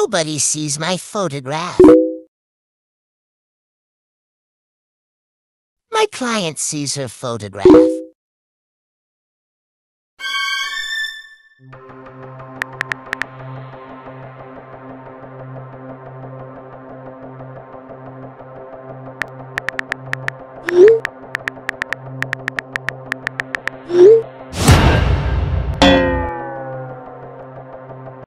nobody sees my photograph. My client sees her photograph. Mm-hmm.